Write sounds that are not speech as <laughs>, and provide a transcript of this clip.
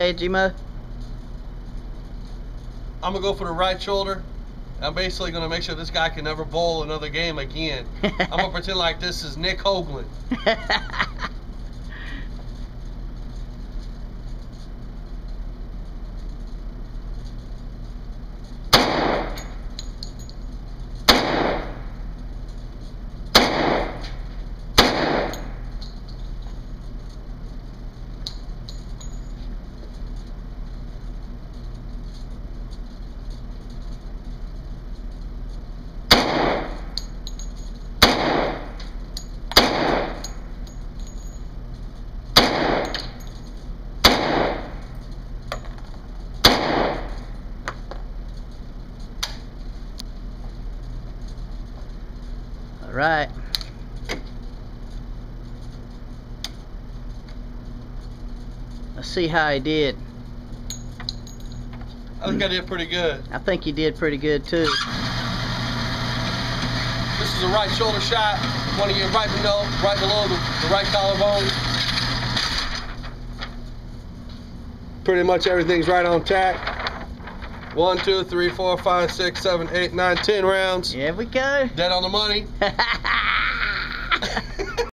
Hey, G-Mo. I'm gonna go for the right shoulder. I'm basically gonna make sure this guy can never bowl another game again. <laughs> I'm gonna pretend like this is Nick Hoagland. <laughs> right. Let's see how he did. I think I did pretty good. I think you did pretty good too. This is a right shoulder shot. Want to get right below, right below the, the right collarbone. Pretty much everything's right on track. One, two, three, four, five, six, seven, eight, nine, ten rounds. Here we go. Dead on the money. <laughs>